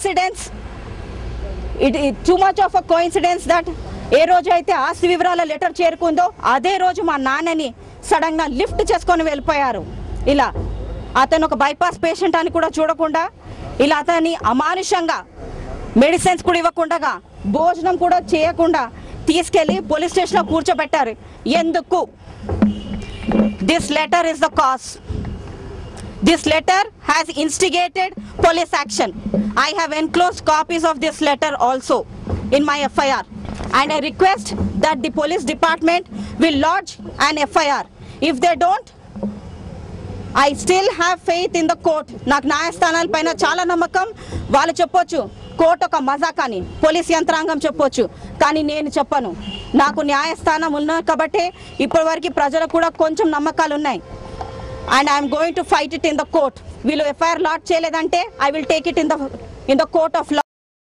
Incidents it too much of a coincidence that ఏ రోజు అయితే ఆస్తి వివరాల లెటర్ చేరుకుందో అదే రోజు మా నాన్నని సడన్గా లిఫ్ట్ చేసుకొని వెళ్ళిపోయారు. ఇలా అతను ఒక బైపాస్ పేషెంట్ అని కూడా చూడకుండా ఇలా అతన్ని అమానుషంగా మెడిసిన్స్ కూడా ఇవ్వకుండా భోజనం కూడా చేయకుండా తీసుకెళ్ళి పోలీస్ స్టేషన్లో కూర్చోబెట్టారు. ఎందుకు? This letter is the cause This letter has instigated police action. I have enclosed copies of this letter also in my FIR and I request that the police department will lodge an FIR. If they don't, I still have faith in the court నాకు న్యాయస్థానాల పైన చాలా నమ్మకం వాళ్ళు చెప్పొచ్చు court ఒక మజాక్ అని పోలీస్ యంత్రాంగం చెప్పొచ్చు కానీ నేను చెప్పను నాకు న్యాయస్థానం ఉన్నా కాబట్టి ఇప్పటివరకు ప్రజలకు కూడా కొంచెం నమ్మకాలు ఉన్నాయి and I'm going to fight it in the court వీళ్ళు ఎఫ్ఐఆర్ లాట్ చేయలేదంటే I will take it in the in the court of law